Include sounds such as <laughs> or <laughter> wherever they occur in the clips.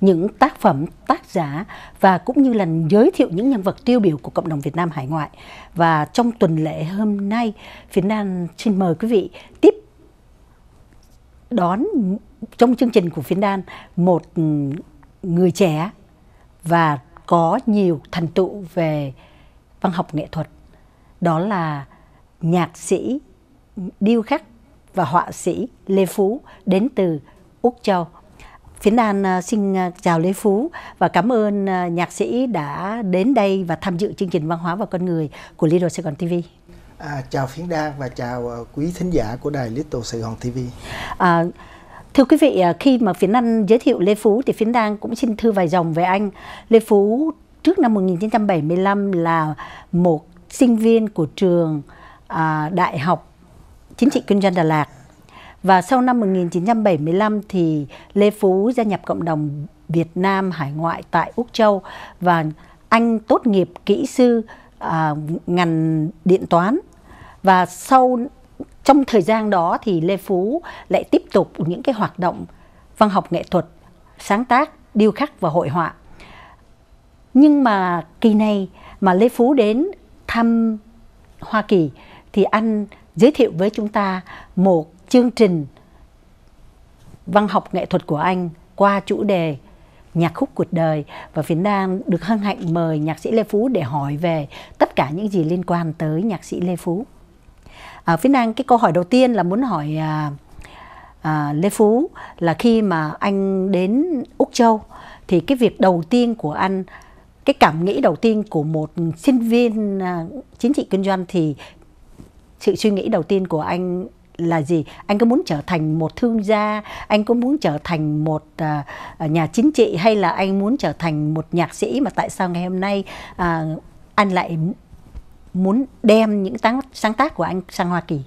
những tác phẩm tác giả và cũng như là giới thiệu những nhân vật tiêu biểu của cộng đồng Việt Nam hải ngoại. Và trong tuần lễ hôm nay, Việt Nam xin mời quý vị tiếp đón trong chương trình của Phiên Đan một người trẻ và có nhiều thành tựu về văn học nghệ thuật. Đó là nhạc sĩ, điêu khắc và họa sĩ Lê Phú đến từ Úc Châu. Phiến đan à, xin à, chào Lê Phú và cảm ơn à, nhạc sĩ đã đến đây và tham dự chương trình Văn hóa và Con Người của Little Sài Gòn TV. À, chào Phiến Đan và chào ờ, quý thính giả của đài Little Sài Gòn TV. À, thưa quý vị, à, khi mà Phiến An giới thiệu Lê Phú thì Phiến Đan cũng xin thư vài dòng về anh. Lê Phú trước năm 1975 là một sinh viên của trường à, Đại học Chính trị Kinh doanh Đà Lạt và sau năm 1975 thì Lê Phú gia nhập cộng đồng Việt Nam hải ngoại tại Úc Châu và anh tốt nghiệp kỹ sư à, ngành điện toán và sau trong thời gian đó thì Lê Phú lại tiếp tục những cái hoạt động văn học nghệ thuật, sáng tác, điêu khắc và hội họa. Nhưng mà kỳ này mà Lê Phú đến thăm Hoa Kỳ thì anh giới thiệu với chúng ta một chương trình văn học nghệ thuật của anh qua chủ đề nhạc khúc cuộc đời và Việt Nam được hân hạnh mời nhạc sĩ Lê Phú để hỏi về tất cả những gì liên quan tới nhạc sĩ Lê Phú. À, Phía Nam cái câu hỏi đầu tiên là muốn hỏi à, à, Lê Phú là khi mà anh đến Úc Châu thì cái việc đầu tiên của anh cái cảm nghĩ đầu tiên của một sinh viên à, chính trị kinh doanh thì sự suy nghĩ đầu tiên của anh là gì? Anh có muốn trở thành một thương gia? Anh có muốn trở thành một uh, nhà chính trị? Hay là anh muốn trở thành một nhạc sĩ mà tại sao ngày hôm nay uh, anh lại muốn đem những sáng, sáng tác của anh sang Hoa Kỳ?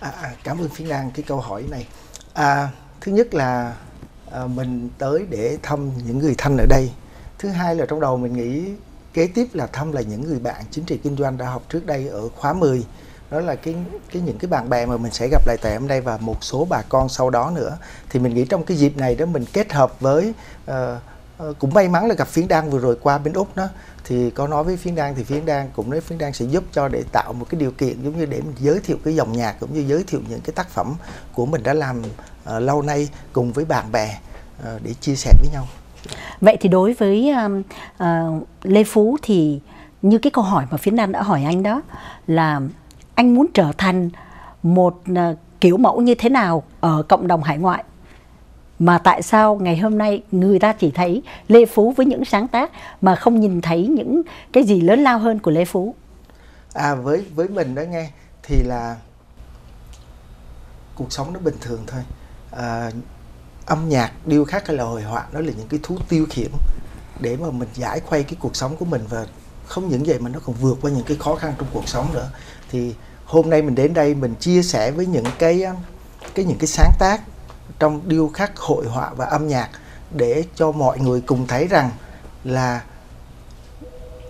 À, cảm ơn Phi Lan cái câu hỏi này. À, thứ nhất là à, mình tới để thăm những người thân ở đây. Thứ hai là trong đầu mình nghĩ kế tiếp là thăm là những người bạn chính trị kinh doanh đã học trước đây ở khóa 10 đó là cái cái những cái bạn bè mà mình sẽ gặp lại tại hôm nay và một số bà con sau đó nữa. Thì mình nghĩ trong cái dịp này đó mình kết hợp với uh, uh, cũng may mắn là gặp phiến đan vừa rồi qua bên úc đó. Thì có nói với phiến đan thì phiến đan cũng nói phiến đan sẽ giúp cho để tạo một cái điều kiện giống như để mình giới thiệu cái dòng nhạc cũng như giới thiệu những cái tác phẩm của mình đã làm uh, lâu nay cùng với bạn bè uh, để chia sẻ với nhau. Vậy thì đối với uh, uh, lê phú thì như cái câu hỏi mà phiến đan đã hỏi anh đó là anh muốn trở thành một ờ, kiểu mẫu như thế nào ở cộng đồng hải ngoại mà tại sao ngày hôm nay người ta chỉ thấy Lê Phú với những sáng tác mà không nhìn thấy những cái gì lớn lao hơn của Lê Phú? À với với mình đó nghe thì là cuộc sống nó bình thường thôi. À, âm nhạc, điêu khắc hay là hội họa nó là những cái thú tiêu khiển để mà mình giải khuây cái cuộc sống của mình và không những vậy mà nó còn vượt qua những cái khó khăn trong cuộc sống nữa. Thì hôm nay mình đến đây mình chia sẻ với những cái cái những cái sáng tác trong điêu khắc hội họa và âm nhạc để cho mọi người cùng thấy rằng là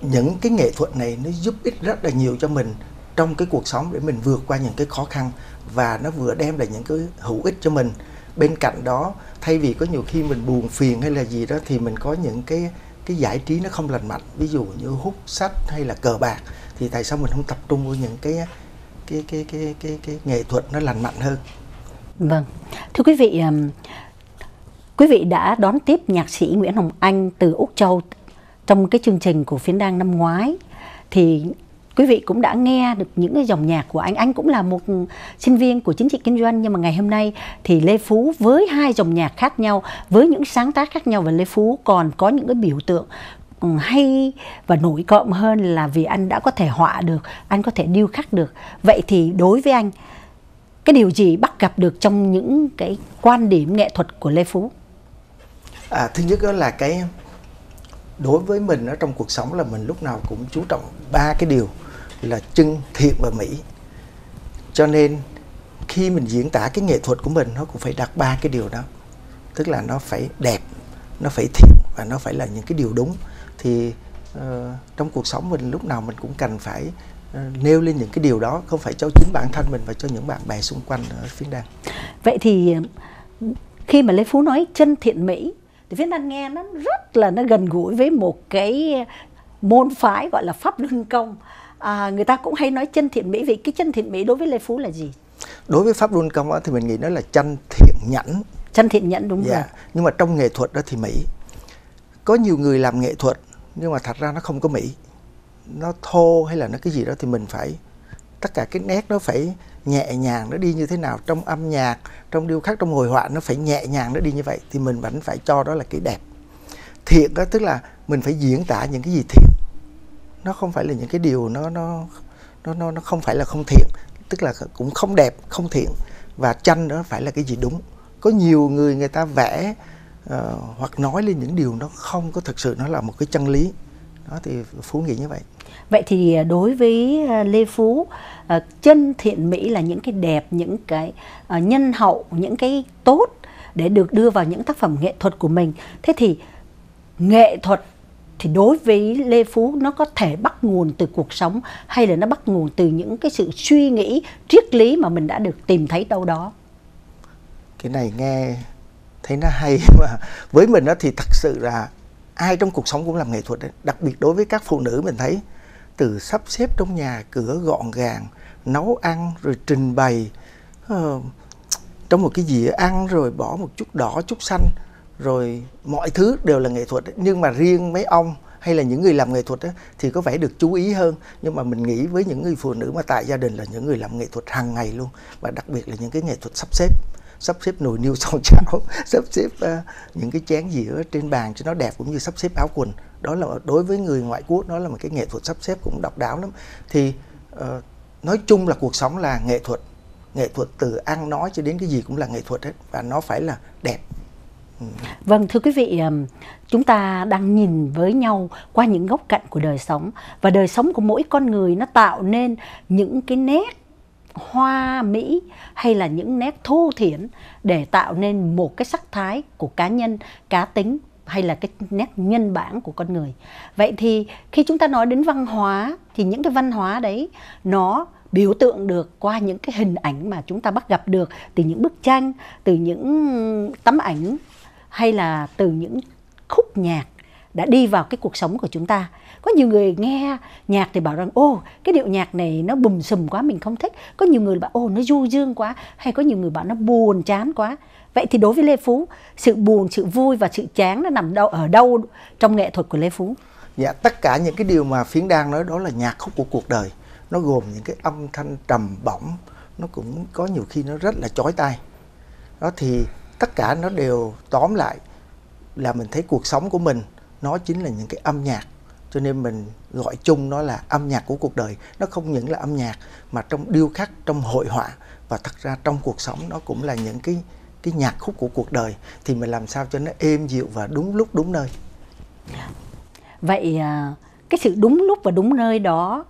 những cái nghệ thuật này nó giúp ích rất là nhiều cho mình trong cái cuộc sống để mình vượt qua những cái khó khăn và nó vừa đem lại những cái hữu ích cho mình. Bên cạnh đó, thay vì có nhiều khi mình buồn phiền hay là gì đó thì mình có những cái cái giải trí nó không lành mạnh. Ví dụ như hút sách hay là cờ bạc thì tại sao mình không tập trung vào những cái cái cái cái cái cái nghệ thuật nó lành mạnh hơn? Vâng. Thưa quý vị um, quý vị đã đón tiếp nhạc sĩ Nguyễn Hồng Anh từ Úc Châu trong cái chương trình của phiến đăng năm ngoái. Thì quý vị cũng đã nghe được những cái dòng nhạc của anh. Anh cũng là một sinh viên của chính trị kinh doanh nhưng mà ngày hôm nay thì Lê Phú với hai dòng nhạc khác nhau với những sáng tác khác nhau và Lê Phú còn có những cái biểu tượng ừ, hay và nổi cộm hơn là vì anh đã có thể họa được anh có thể điêu khắc được. Vậy thì đối với anh cái điều gì bắt gặp được trong những cái quan điểm nghệ thuật của Lê Phú? À, thứ nhất đó là cái đối với mình ở trong cuộc sống là mình lúc nào cũng chú trọng ba cái điều là chân thiện và mỹ. Cho nên khi mình diễn tả cái nghệ thuật của mình nó cũng phải đặt ba cái điều đó. Tức là nó phải đẹp nó phải thiện và nó phải là những cái điều đúng. Thì uh, trong cuộc sống mình lúc nào mình cũng cần phải uh, nêu lên những cái điều đó không phải cho chính bản thân mình và cho những bạn bè xung quanh ở phiên đàn vậy thì khi mà lê phú nói chân thiện mỹ thì phiên đàn nghe nó rất là nó gần gũi với một cái môn phái gọi là pháp luân công à, người ta cũng hay nói chân thiện mỹ. Vì cái chân thiện mỹ đối với lê phú là gì? Đối với pháp luân công đó, thì mình nghĩ nó là chân thiện nhẫn. Chân thiện nhẫn đúng dạ. rồi. Nhưng mà trong nghệ thuật đó thì mỹ. Có nhiều người làm nghệ thuật nhưng mà thật ra nó không có mỹ. Nó thô hay là nó cái gì đó thì mình phải tất cả cái nét nó phải nhẹ nhàng nó đi như thế nào trong âm nhạc trong điêu khắc trong hồi họa nó phải nhẹ nhàng nó đi như vậy thì mình vẫn phải cho đó là cái đẹp. Thiện đó tức là mình phải diễn tả những cái gì thiện nó không phải là những cái điều nó nó nó nó nó không phải là không thiện tức là cũng không đẹp không thiện. Và tranh đó phải là cái gì đúng. Có nhiều người người ta vẽ uh, hoặc nói lên những điều nó không có thực sự nó là một cái chân lý. Đó thì phú nghĩ như vậy. Vậy thì ờ, đối với ờ, lê phú uh, chân thiện mỹ là những cái đẹp những cái uh, nhân hậu những cái tốt để được đưa vào những tác phẩm nghệ thuật của mình. Thế thì nghệ thuật thì đối với Lê Phú nó có thể bắt nguồn từ cuộc sống hay là nó bắt nguồn từ những cái sự suy nghĩ triết lý mà mình đã được tìm thấy đâu đó? Cái này nghe thấy nó hay <laughs> mà với mình đó thì thật sự là ai trong cuộc sống cũng làm nghệ thuật đấy. Đặc biệt đối với các phụ nữ mình thấy từ sắp xếp trong nhà cửa gọn gàng nấu ăn rồi trình bày uh, trong một cái dĩa ăn rồi bỏ một chút đỏ chút xanh rồi mọi thứ đều là nghệ thuật nhưng mà riêng mấy ông hay là những người làm nghệ thuật thì có vẻ được chú ý hơn. Nhưng mà mình nghĩ với những người phụ nữ mà tại gia đình là những người làm nghệ thuật hàng ngày luôn. Và đặc biệt là những cái nghệ thuật sắp xếp sắp xếp nồi niêu son <laughs> chảo sắp xếp uh, những cái chén dĩa trên bàn cho nó đẹp cũng như sắp xếp áo quần. Đó là đối với người ngoại quốc đó là một cái nghệ thuật sắp xếp cũng độc đáo lắm. Thì uh, nói chung là cuộc sống là nghệ thuật. Nghệ thuật từ ăn nói cho đến cái gì cũng là nghệ thuật hết. Và nó phải là đẹp. Vâng thưa quý vị, chúng ta đang nhìn với nhau qua những góc cạnh của đời sống và đời sống của mỗi con người nó tạo nên những cái nét hoa mỹ hay là những nét thô thiển để tạo nên một cái sắc thái của cá nhân, cá tính hay là cái nét nhân bản của con người. Vậy thì khi chúng ta nói đến văn hóa thì những cái văn hóa đấy nó biểu tượng được qua những cái hình ảnh mà chúng ta bắt gặp được từ những bức tranh, từ những tấm ảnh hay là từ những khúc nhạc đã đi vào cái cuộc sống của chúng ta? Có nhiều người nghe nhạc thì bảo rằng ô cái điệu nhạc này nó bùm sùm quá, mình không thích. Có nhiều người bảo ô nó du dương quá. Hay có nhiều người bảo nó buồn, chán quá. Vậy thì đối với lê phú, sự buồn, sự vui và sự chán nó nằm đâu, ở đâu trong nghệ thuật của lê phú? Dạ tất cả những cái điều mà phiến đang nói đó là nhạc khúc của cuộc đời. Nó gồm những cái âm thanh trầm bổng, nó cũng có nhiều khi nó rất là chói tai. Đó thì tất cả nó đều tóm lại là mình thấy cuộc sống của mình nó chính là những cái âm nhạc. Cho nên mình gọi chung nó là âm nhạc của cuộc đời. Nó không những là âm nhạc, mà trong điêu khắc, trong hội họa và thật ra trong cuộc sống nó cũng là những cái cái nhạc khúc của cuộc đời. Thì mình làm sao cho nó êm dịu và đúng lúc, đúng nơi? Vậy à, cái sự đúng lúc và đúng nơi đó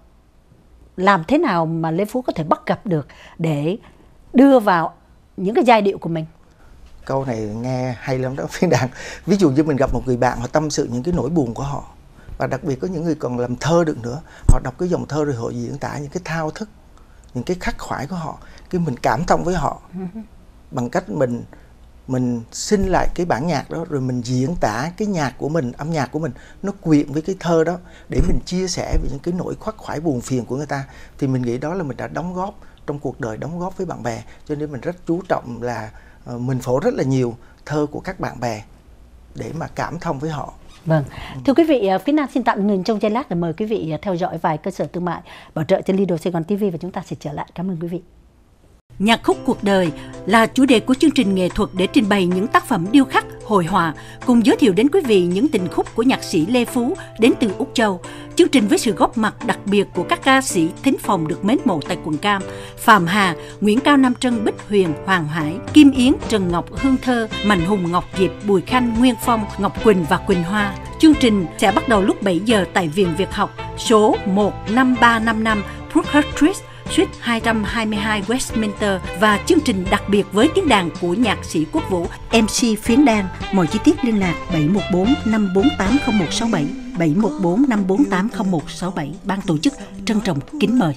làm thế nào mà lê phú có thể bắt gặp được để đưa vào những cái giai điệu của mình? Câu này nghe hay lắm đó. <laughs> Phiên đàn ví dụ như mình gặp một người bạn họ tâm sự những cái nỗi buồn của họ và đặc biệt có những người còn làm thơ được nữa họ đọc cái dòng thơ rồi họ diễn tả những cái thao thức những cái khắc khoải của họ cái mình cảm thông với họ <laughs> bằng cách mình mình xin lại cái bản nhạc đó rồi mình diễn tả cái nhạc của mình âm nhạc của mình nó quyện với cái thơ đó để mình chia sẻ về những cái nỗi khoác khoải buồn phiền của người ta. Thì mình nghĩ đó là mình đã đóng góp trong cuộc đời đóng góp với bạn bè cho nên mình rất chú trọng là mình phổ rất là nhiều thơ của các bạn bè để mà cảm thông với họ. Vâng. Thưa quý vị, ờ, phía Nam xin tạm ngừng trong giây lát để mời quý vị ờ, theo dõi vài cơ sở thương mại bảo trợ cho Lido Sài Gòn TV và chúng ta sẽ trở lại. Cảm ơn quý vị. Nhạc khúc cuộc đời là chủ đề của chương trình nghệ thuật để trình bày những tác phẩm điêu khắc, hội họa cùng giới thiệu đến quý vị những tình khúc của nhạc sĩ Lê Phú đến từ Úc Châu. Chương trình với sự góp mặt đặc biệt của các ca sĩ thính phòng được mến mộ tại quận Cam, Phạm Hà, Nguyễn Cao Nam Trân, Bích Huyền, Hoàng Hải, Kim Yến, Trần Ngọc, Hương Thơ, Mạnh Hùng, Ngọc Diệp, Bùi Khanh, Nguyên Phong, Ngọc Quỳnh và Quỳnh Hoa. Chương trình sẽ bắt đầu lúc 7 giờ tại Viện Việt học số 15355 Brookhurst Street, suite 222 Westminster và chương trình đặc biệt với tiếng đàn của nhạc sĩ Quốc Vũ MC Phiến Đan. Mọi chi tiết liên lạc 714 548 0167 714 548 0167. Ban tổ chức trân trọng kính mời.